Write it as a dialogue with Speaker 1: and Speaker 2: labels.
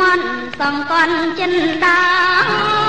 Speaker 1: មន្តសង្កន់ចិនដា